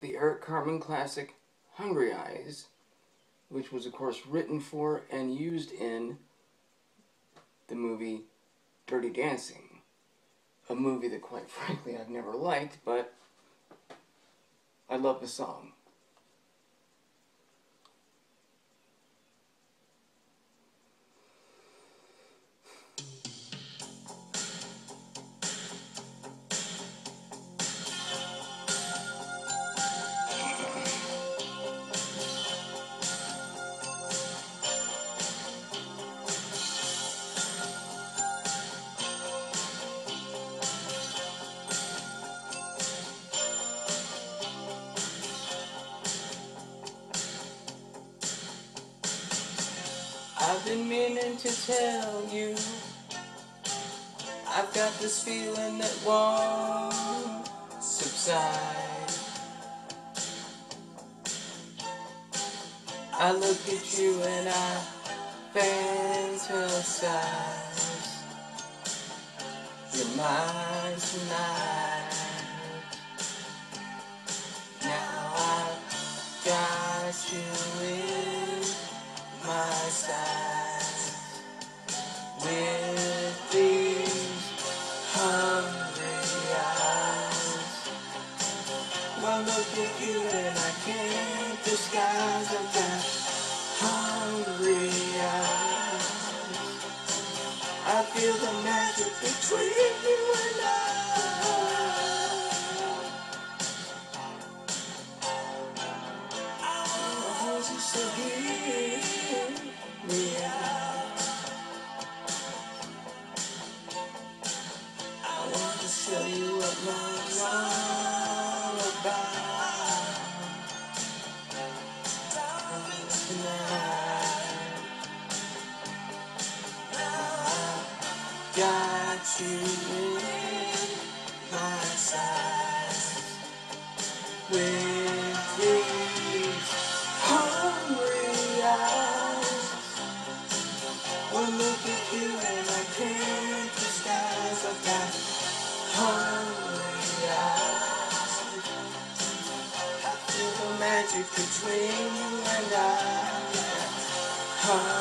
the Eric Carmen classic Hungry Eyes, which was, of course, written for and used in the movie Dirty Dancing. A movie that, quite frankly, I've never liked, but I love the song. To tell you. I've got this feeling that won't subside. I look at you and I fantasize. You're mine tonight. Now I've got you in my sight with these hungry eyes. And I can't disguise that got you in my sights with these hungry eyes. One look at you and I can't disguise. I've got hungry eyes. I feel the magic between you and I. Hungry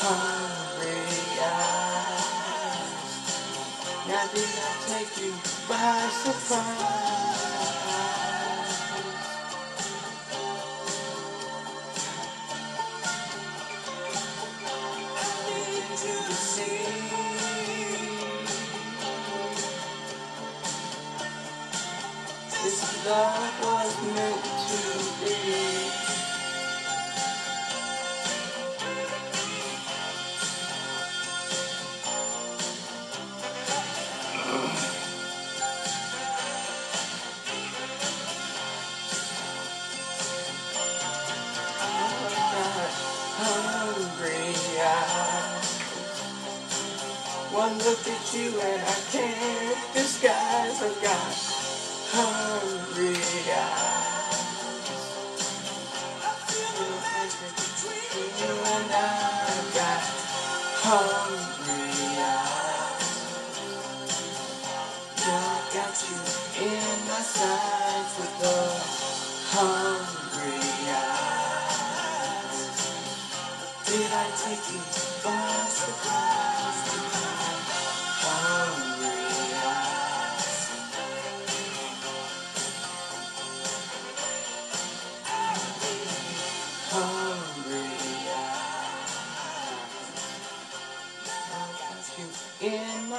hungry eyes. Now did I take you by surprise? I need to see this love was meant One look at you and I can't disguise. I've got hungry eyes. The you and I've got hungry eyes. I got you in my sights with those hungry eyes. Did I take you by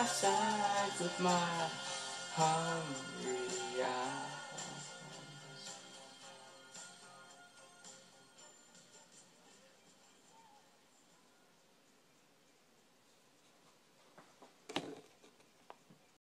sight with my hungry eyes.